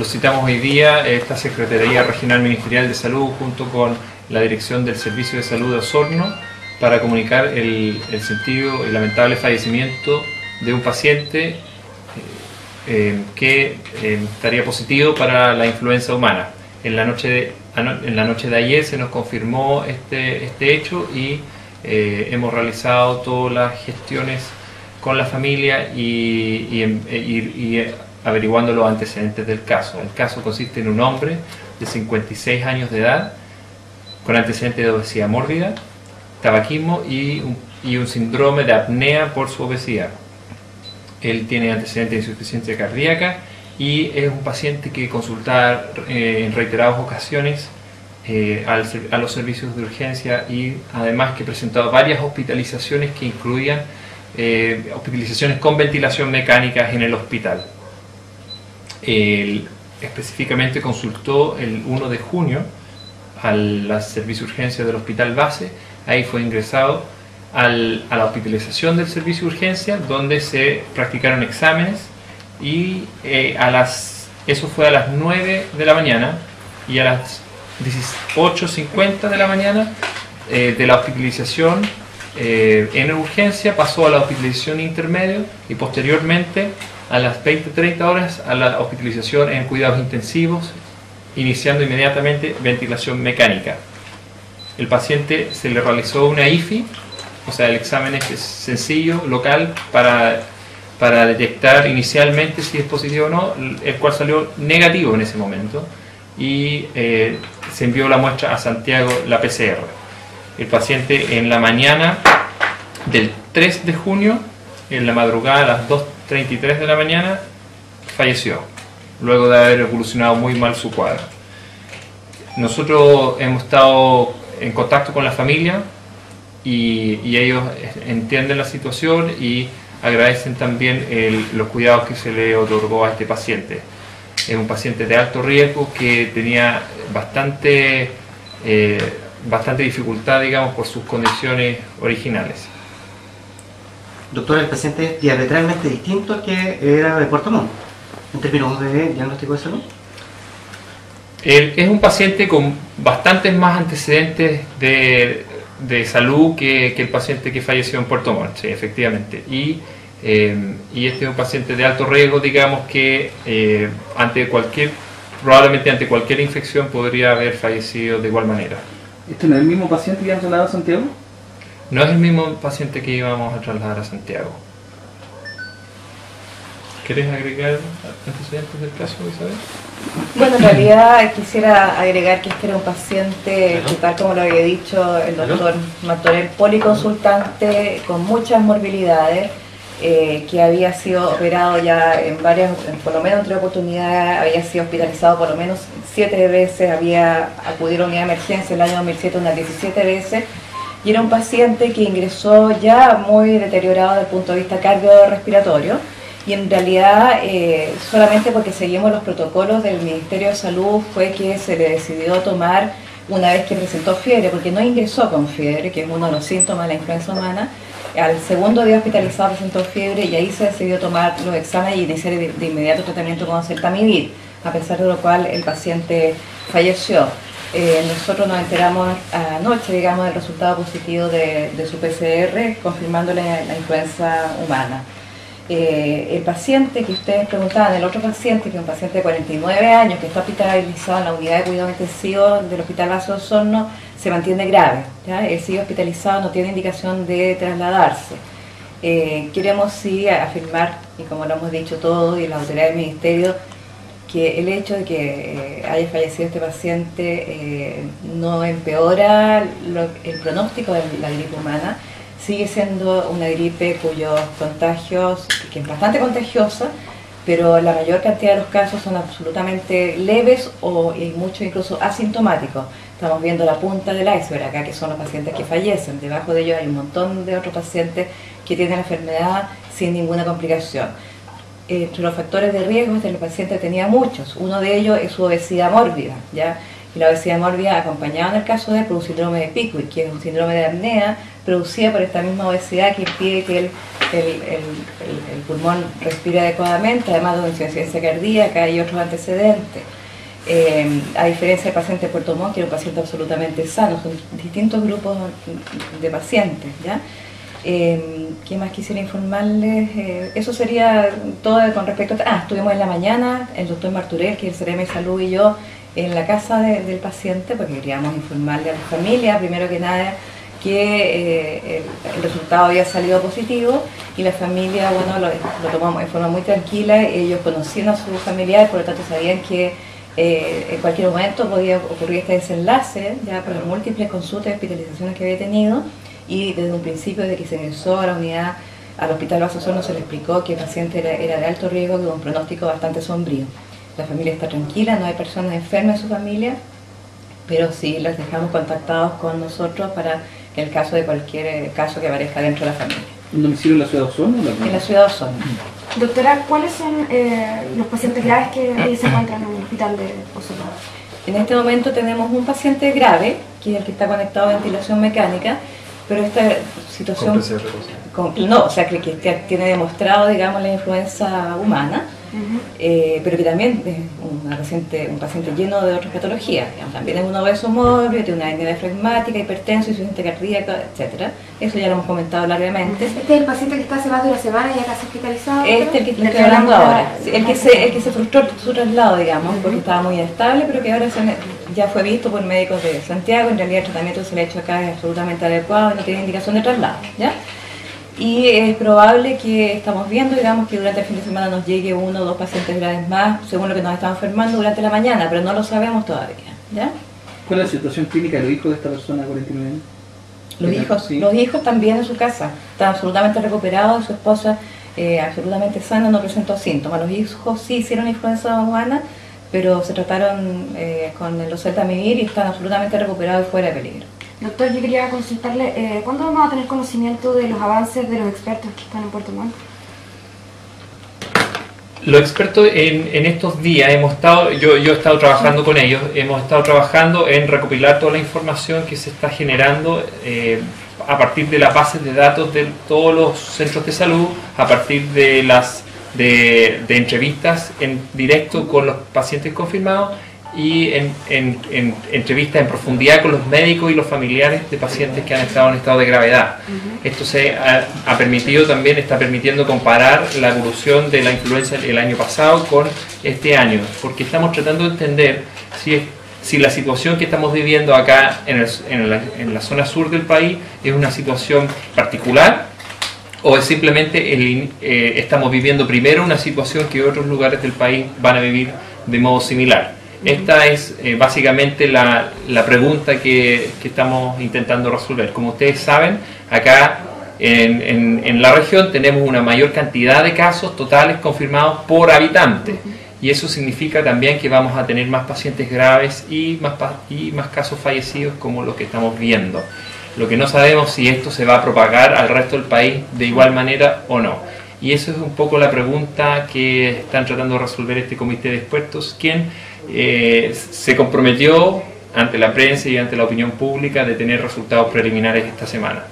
lo citamos hoy día, esta Secretaría Regional Ministerial de Salud junto con la Dirección del Servicio de Salud de Osorno para comunicar el, sentido y lamentable fallecimiento de un paciente eh, eh, que eh, estaría positivo para la influenza humana. En la noche de, en la noche de ayer se nos confirmó este, este hecho y hemos realizado todas las gestiones con la familia y, averiguando los antecedentes del caso. El caso consiste en un hombre de 56 años de edad con antecedentes de obesidad mórbida, tabaquismo y un, y un síndrome de apnea por su obesidad. Él tiene antecedentes de insuficiencia cardíaca y es un paciente que consulta eh, en reiteradas ocasiones eh, a los servicios de urgencia y además que presentado varias hospitalizaciones que incluían eh, hospitalizaciones con ventilación mecánica en el hospital. Él específicamente consultó el 1 de junio al servicio de urgencia del hospital base, ahí fue ingresado a la hospitalización del servicio de urgencia, donde se practicaron exámenes y eh, a las, eso fue a las 9 de la mañana y a las 18.50 de la mañana eh, de la hospitalización eh, en urgencia pasó a la hospitalización intermedio y posteriormente a las 20-30 horas a la hospitalización en cuidados intensivos, iniciando inmediatamente ventilación mecánica. El paciente se le realizó una IFI, o sea, el examen es sencillo, local, para, para detectar inicialmente si es positivo o no, el cual salió negativo en ese momento, y eh, se envió la muestra a Santiago, la PCR. El paciente en la mañana del 3 de junio, en la madrugada a las 2.33 de la mañana, falleció, luego de haber evolucionado muy mal su cuadro. Nosotros hemos estado en contacto con la familia y, ellos entienden la situación y agradecen también los cuidados que se le otorgó a este paciente. Es un paciente de alto riesgo que tenía bastante, eh, bastante dificultad, digamos, por sus condiciones originales. Doctor, el paciente es diametralmente distinto al que era de Puerto Montt, en términos de diagnóstico de salud. es un paciente con bastantes más antecedentes de, de salud que, que, el paciente que falleció en Puerto Montt, sí, efectivamente. Y, eh, y, este es un paciente de alto riesgo, digamos que eh, ante cualquier, probablemente ante cualquier infección podría haber fallecido de igual manera. ¿Este no es el mismo paciente que han trasladado a Santiago? No es el mismo paciente que íbamos a trasladar a Santiago. ¿Quieres agregar antecedentes del caso, Isabel? Bueno, en realidad quisiera agregar que este era un paciente tal como lo había dicho el doctor Martorell, policonsultante con muchas morbilidades, eh, que había sido operado ya en varias, por lo menos en tres oportunidades, había sido hospitalizado por lo menos siete veces, había acudido a unidad de emergencia en el año 2007 unas 17 veces, y era un paciente que ingresó ya muy deteriorado desde el punto de vista cardiorrespiratorio y en realidad eh, solamente porque seguimos los protocolos del Ministerio de Salud fue que se le decidió tomar una vez que presentó fiebre, porque no ingresó con fiebre, que es uno de los síntomas de la influenza humana, al segundo día hospitalizado presentó fiebre y ahí se decidió tomar los exámenes y iniciar de, inmediato tratamiento con celtamivir, a pesar de lo cual el paciente falleció. Eh, nosotros nos enteramos anoche, digamos, del resultado positivo de, su PCR, confirmándole la influenza humana. Eh, el paciente que ustedes preguntaban, el otro paciente, que es un paciente de 49 años, que está hospitalizado en la unidad de cuidado intensivo del Hospital Vaso Osorno, se mantiene grave. ¿ya? Él sigue hospitalizado, no tiene indicación de trasladarse. Eh, queremos sí afirmar, y como lo hemos dicho todos y la autoridad del Ministerio, que el hecho de que haya fallecido este paciente no empeora el pronóstico de la gripe humana, sigue siendo una gripe cuyos contagios, que es bastante contagiosa, pero la mayor cantidad de los casos son absolutamente leves o muchos incluso asintomáticos. Estamos viendo la punta del iceberg acá, que son los pacientes que fallecen. Debajo de ellos hay un montón de otros pacientes que tienen la enfermedad sin ninguna complicación. Entre los factores de riesgo, este paciente tenía muchos. Uno de ellos es su obesidad mórbida, ¿ya? Y la obesidad mórbida acompañada en el caso de él por un síndrome de Pickwick, que es un síndrome de apnea producida por esta misma obesidad que impide que el, el, el, pulmón respira adecuadamente, además de una insuficiencia cardíaca y otros antecedentes. Eh, a diferencia del paciente de Puerto Montt, que era un paciente absolutamente sano, son distintos grupos de pacientes. ¿ya? Eh, ¿Qué más quisiera informarles? Eh, eso sería todo con respecto a... Ah, estuvimos en la mañana, el doctor Marturel, que es el CRM Salud y yo, en la casa del paciente, porque queríamos informarle a la familia, primero que nada, que eh, el, resultado había salido positivo y la familia, bueno, lo, tomamos de forma muy tranquila, ellos conocían a sus familiares, por lo tanto sabían que eh, en cualquier momento podía ocurrir este desenlace, ya por las múltiples consultas y hospitalizaciones que había tenido, y desde un principio, de que se ingresó a la unidad, al hospital Vaso no se le explicó que el paciente era, era de alto riesgo, con un pronóstico bastante sombrío. La familia está tranquila, no hay personas enfermas en su familia, pero sí las dejamos contactados con nosotros para el caso de cualquier eh, caso que aparezca dentro de la familia. ¿Un domicilio en la ciudad de Osorno? En la ciudad de Osorno. Doctora, ¿cuáles son eh, los pacientes graves que se encuentran en el hospital de Osorno? En este momento tenemos un paciente grave, que es el que está conectado a ventilación mecánica, pero esta situación... Con, no, o sea, que, que tiene demostrado, digamos, la influenza humana eh, pero que también es una paciente, un paciente lleno de otras patologías. también es un obeso mórbido, tiene una hernia flegmática, hipertenso, insuficiencia cardíaca, etc. Eso ya lo hemos comentado largamente. ¿Este es el paciente que está hace más de una semana ya casi hospitalizado? Este es el que estoy hablando ahora. el, que se, el que se frustró su traslado, digamos, porque estaba muy estable, pero que ahora ya fue visto por médicos de Santiago. En realidad el tratamiento se le ha hecho acá es absolutamente adecuado, no tiene indicación de traslado. ¿ya? Y es probable que estamos viendo, digamos, que durante el fin de semana nos llegue uno o dos pacientes graves más, según lo que nos están enfermando durante la mañana, pero no lo sabemos todavía. ¿ya? ¿Cuál es la situación clínica de los hijos de esta persona de 49 años? Los hijos, los hijos también en su casa, están absolutamente recuperados, su esposa eh, absolutamente sana, no presentó síntomas. Los hijos sí hicieron influenza humana, pero se trataron eh, con el oseltamivir y están absolutamente recuperados y fuera de peligro. Doctor, yo quería consultarle, eh, ¿cuándo vamos a tener conocimiento de los avances de los expertos que están en Puerto Montt? Los expertos en, en, estos días hemos estado, yo, yo he estado trabajando con ellos, hemos estado trabajando en recopilar toda la información que se está generando eh, a partir de las bases de datos de todos los centros de salud, a partir de las de, de entrevistas en directo con los pacientes confirmados y en, en, entrevistas en profundidad con los médicos y los familiares de pacientes que han estado en estado de gravedad. Esto se ha, permitido también, está permitiendo comparar la evolución de la influenza el año pasado con este año, porque estamos tratando de entender si, si la situación que estamos viviendo acá en, en, la, zona sur del país es una situación particular o es simplemente eh, estamos viviendo primero una situación que otros lugares del país van a vivir de modo similar. Esta es eh, básicamente la, la pregunta que, que, estamos intentando resolver. Como ustedes saben, acá en, en, en, la región tenemos una mayor cantidad de casos totales confirmados por habitante. Y eso significa también que vamos a tener más pacientes graves y más, y más casos fallecidos como los que estamos viendo. Lo que no sabemos si esto se va a propagar al resto del país de igual manera o no. Y eso es un poco la pregunta que están tratando de resolver este comité de expertos, quien eh, se comprometió ante la prensa y ante la opinión pública de tener resultados preliminares esta semana.